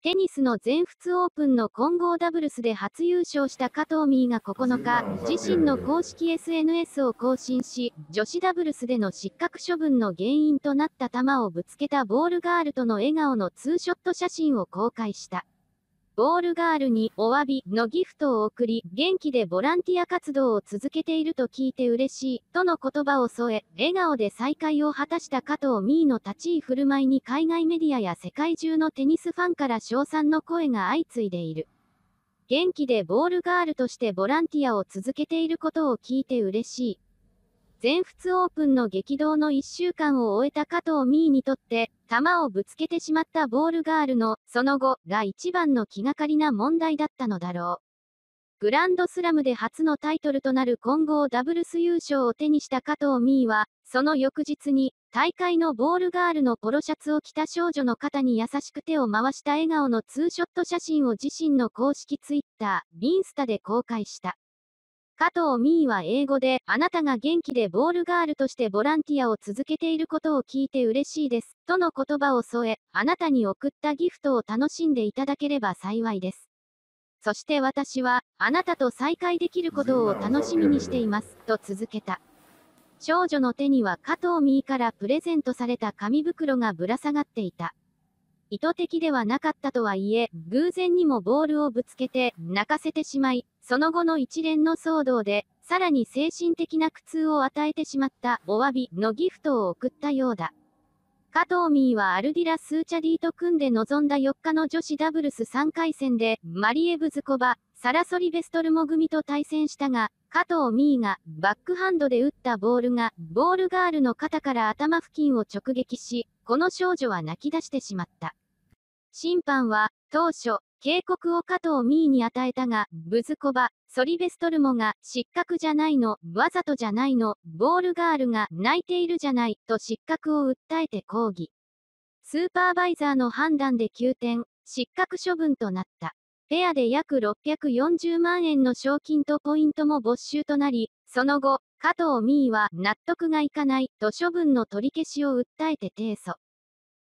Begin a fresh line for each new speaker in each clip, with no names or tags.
テニスの全仏オープンの混合ダブルスで初優勝した加藤美が9日、自身の公式 SNS を更新し、女子ダブルスでの失格処分の原因となった球をぶつけたボールガールとの笑顔のツーショット写真を公開した。ボールガールにお詫びのギフトを送り、元気でボランティア活動を続けていると聞いて嬉しい、との言葉を添え、笑顔で再会を果たした加藤美の立ち居振る舞いに海外メディアや世界中のテニスファンから称賛の声が相次いでいる。元気でボールガールとしてボランティアを続けていることを聞いて嬉しい。全仏オープンの激動の1週間を終えた加藤美衣にとって、球をぶつけてしまったボールガールの、その後、が一番の気がかりな問題だったのだろう。グランドスラムで初のタイトルとなる混合ダブルス優勝を手にした加藤美衣は、その翌日に、大会のボールガールのポロシャツを着た少女の肩に優しく手を回した笑顔のツーショット写真を自身の公式ツイッター、ビンスタで公開した。加藤美衣は英語で、あなたが元気でボールガールとしてボランティアを続けていることを聞いて嬉しいです。との言葉を添え、あなたに送ったギフトを楽しんでいただければ幸いです。そして私は、あなたと再会できることを楽しみにしています。と続けた。少女の手には加藤美衣からプレゼントされた紙袋がぶら下がっていた。意図的ではなかったとはいえ、偶然にもボールをぶつけて、泣かせてしまい、その後の一連の騒動で、さらに精神的な苦痛を与えてしまったお詫びのギフトを送ったようだ。加藤未唯はアルディラ・スーチャディと組んで臨んだ4日の女子ダブルス3回戦で、マリエ・ブズコバ、サラ・ソリベストルモ組と対戦したが、加藤未唯がバックハンドで打ったボールが、ボールガールの肩から頭付近を直撃し、この少女は泣き出してしまった。審判は、当初、警告を加藤未唯に与えたが、ブズコバ、ソリベストルモが、失格じゃないの、わざとじゃないの、ボールガールが泣いているじゃない、と失格を訴えて抗議。スーパーバイザーの判断で急転、失格処分となった。ペアで約640万円の賞金とポイントも没収となり、その後、加藤ミーは納得がいかないと処分の取り消しを訴えて提訴。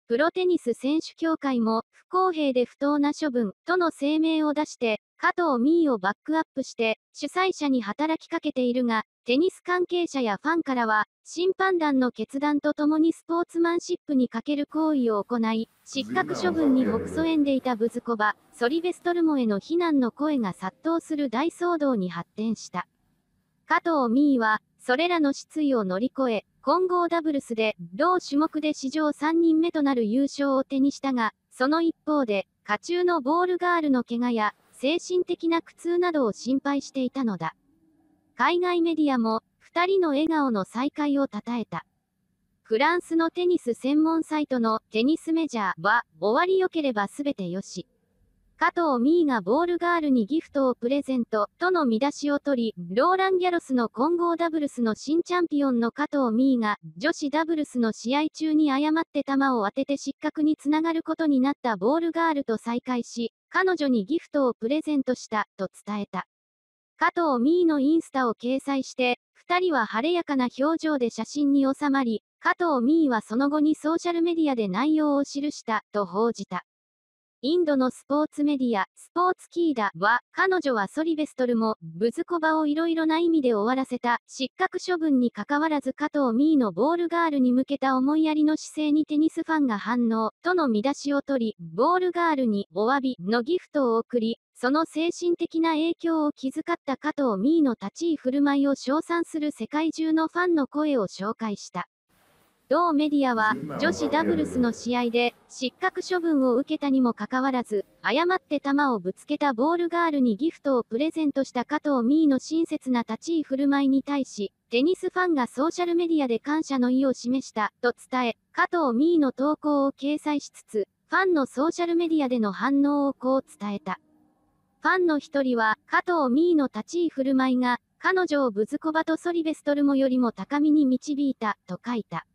プロテニス選手協会も不公平で不当な処分との声明を出して、加藤美ーをバックアップして主催者に働きかけているが、テニス関係者やファンからは、審判団の決断とともにスポーツマンシップに欠ける行為を行い、失格処分に北曽園でいたブズコバ、ソリベストルモへの非難の声が殺到する大騒動に発展した。加藤美ーは、それらの失意を乗り越え、混合ダブルスで、同種目で史上3人目となる優勝を手にしたが、その一方で、家中のボールガールの怪我や、精神的な苦痛などを心配していたのだ。海外メディアも、二人の笑顔の再会を称えた。フランスのテニス専門サイトのテニスメジャーは、終わり良ければ全てよし。加藤美ーがボールガールにギフトをプレゼント、との見出しを取り、ローランギャロスの混合ダブルスの新チャンピオンの加藤美ーが、女子ダブルスの試合中に誤って球を当てて失格につながることになったボールガールと再会し、彼女にギフトをプレゼントした、と伝えた。加藤美ーのインスタを掲載して、二人は晴れやかな表情で写真に収まり、加藤美ーはその後にソーシャルメディアで内容を記した、と報じた。インドのスポーツメディア、スポーツキーダは、彼女はソリベストルも、ブズコバをいろいろな意味で終わらせた、失格処分に関わらず加藤ミーのボールガールに向けた思いやりの姿勢にテニスファンが反応、との見出しを取り、ボールガールに、お詫び、のギフトを送り、その精神的な影響を気遣った加藤ミーの立ち居振る舞いを称賛する世界中のファンの声を紹介した。同メディアは、女子ダブルスの試合で、失格処分を受けたにもかかわらず、誤って球をぶつけたボールガールにギフトをプレゼントした加藤美ーの親切な立ち居振る舞いに対し、テニスファンがソーシャルメディアで感謝の意を示した、と伝え、加藤美ーの投稿を掲載しつつ、ファンのソーシャルメディアでの反応をこう伝えた。ファンの一人は、加藤美ーの立ち居振る舞いが、彼女をブズコバとソリベストルモよりも高みに導いた、と書いた。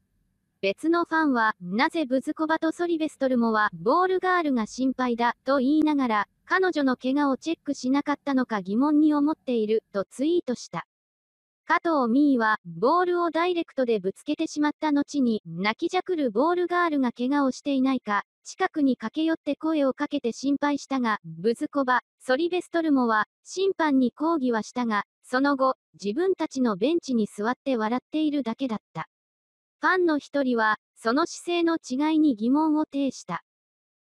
別のファンは、なぜブズコバとソリベストルモは、ボールガールが心配だ、と言いながら、彼女の怪我をチェックしなかったのか疑問に思っている、とツイートした。加藤美衣は、ボールをダイレクトでぶつけてしまった後に、泣きじゃくるボールガールが怪我をしていないか、近くに駆け寄って声をかけて心配したが、ブズコバ、ソリベストルモは、審判に抗議はしたが、その後、自分たちのベンチに座って笑っているだけだった。ファンの一人は、その姿勢の違いに疑問を呈した。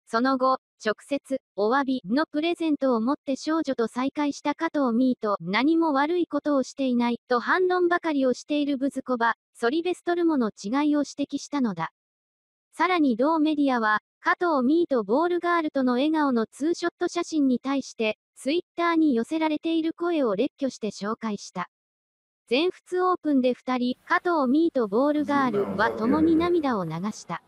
その後、直接、お詫びのプレゼントを持って少女と再会した加藤ミーと何も悪いことをしていないと反論ばかりをしているブズコバ、ソリベストルモの違いを指摘したのだ。さらに同メディアは、加藤ミーとボールガールとの笑顔のツーショット写真に対して、ツイッターに寄せられている声を列挙して紹介した。全仏オープンで2人、加藤ミーとボールガールは共に涙を流した。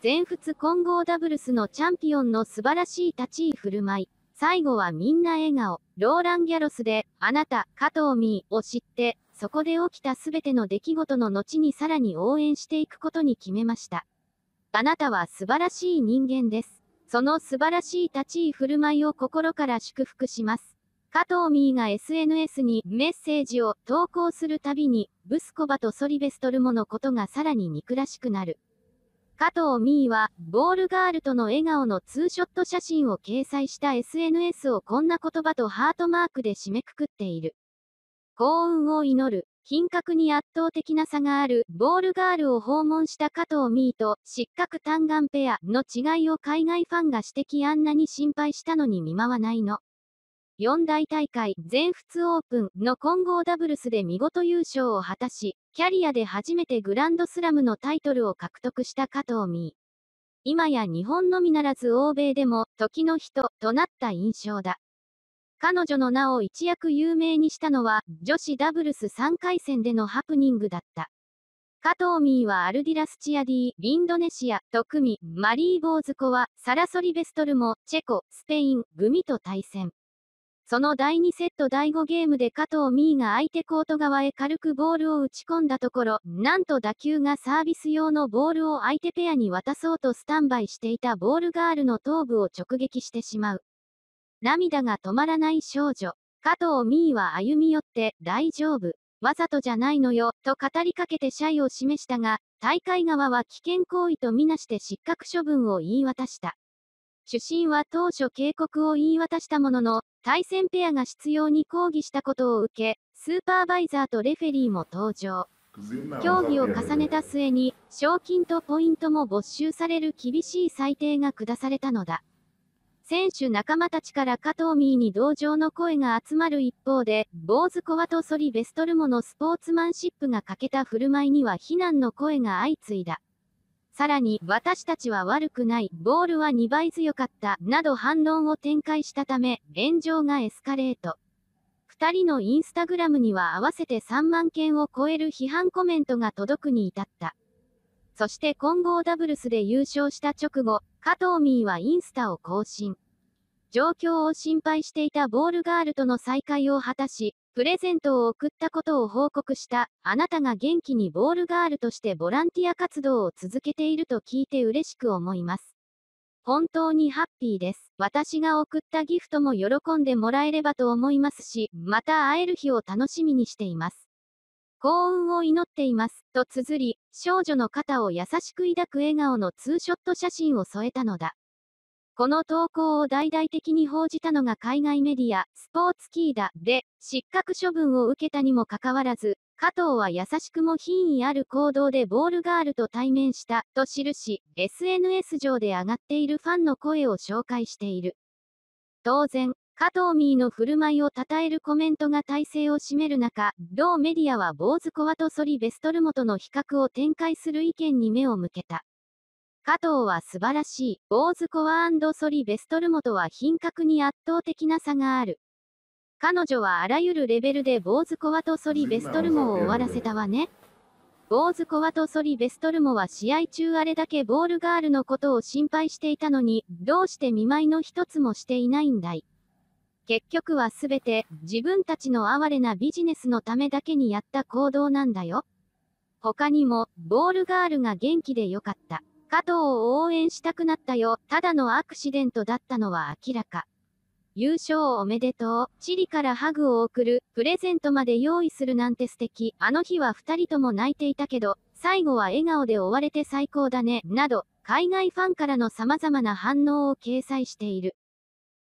全仏混合ダブルスのチャンピオンの素晴らしい立ち居振る舞い。最後はみんな笑顔。ローランギャロスで、あなた、加藤ミーを知って、そこで起きたすべての出来事の後にさらに応援していくことに決めました。あなたは素晴らしい人間です。その素晴らしい立ち居振る舞いを心から祝福します。加藤ミーが SNS にメッセージを投稿するたびに、ブスコバとソリベストルモのことがさらに憎らしくなる。加藤美ーは、ボールガールとの笑顔のツーショット写真を掲載した SNS をこんな言葉とハートマークで締めくくっている。幸運を祈る。品格に圧倒的な差がある、ボールガールを訪問した加藤美ーと、失格単眼ペアの違いを海外ファンが指摘あんなに心配したのに見舞わないの。四大大会全仏オープンの混合ダブルスで見事優勝を果たし、キャリアで初めてグランドスラムのタイトルを獲得した加藤美。今や日本のみならず欧米でも時の人となった印象だ。彼女の名を一躍有名にしたのは女子ダブルス3回戦でのハプニングだった。加藤ミーはアルディラスチアディ、インドネシアと組マリー・ボーズコはサラソリベストルもチェコ、スペイン、組と対戦。その第2セット第5ゲームで加藤美ーが相手コート側へ軽くボールを打ち込んだところ、なんと打球がサービス用のボールを相手ペアに渡そうとスタンバイしていたボールガールの頭部を直撃してしまう。涙が止まらない少女。加藤美ーは歩み寄って、大丈夫。わざとじゃないのよ、と語りかけて謝意を示したが、大会側は危険行為とみなして失格処分を言い渡した。主審は当初警告を言い渡したものの、対戦ペアが執拗に抗議したことを受け、スーパーバイザーとレフェリーも登場。協議を重ねた末に、賞金とポイントも没収される厳しい裁定が下されたのだ。選手仲間たちから加藤ミーに同情の声が集まる一方で、坊主コワとソリベストルモのスポーツマンシップが欠けた振る舞いには非難の声が相次いだ。さらに、私たちは悪くない、ボールは2倍強かった、など反論を展開したため、炎上がエスカレート。2人のインスタグラムには合わせて3万件を超える批判コメントが届くに至った。そして混合ダブルスで優勝した直後、加藤ミーはインスタを更新。状況を心配していたボールガールとの再会を果たし、プレゼントを送ったことを報告した、あなたが元気にボールガールとしてボランティア活動を続けていると聞いて嬉しく思います。本当にハッピーです。私が送ったギフトも喜んでもらえればと思いますし、また会える日を楽しみにしています。幸運を祈っています。と綴り、少女の肩を優しく抱く笑顔のツーショット写真を添えたのだ。この投稿を大々的に報じたのが海外メディア、スポーツキーダで、失格処分を受けたにもかかわらず、加藤は優しくも品位ある行動でボールガールと対面した、と記し、SNS 上で上がっているファンの声を紹介している。当然、加藤ミーの振る舞いを称えるコメントが体制を占める中、同メディアは坊主コアとソリベストルモとの比較を展開する意見に目を向けた。加藤は素晴らしい。坊主コアソリベストルモとは品格に圧倒的な差がある。彼女はあらゆるレベルで坊主コアとソリベストルモを終わらせたわね。坊主コアとソリベストルモは試合中あれだけボールガールのことを心配していたのに、どうして見舞いの一つもしていないんだい。結局はすべて自分たちの哀れなビジネスのためだけにやった行動なんだよ。他にも、ボールガールが元気でよかった。加藤を応援したくなったよ。ただのアクシデントだったのは明らか。優勝おめでとう。チリからハグを送る。プレゼントまで用意するなんて素敵。あの日は二人とも泣いていたけど、最後は笑顔で追われて最高だね。など、海外ファンからの様々な反応を掲載している。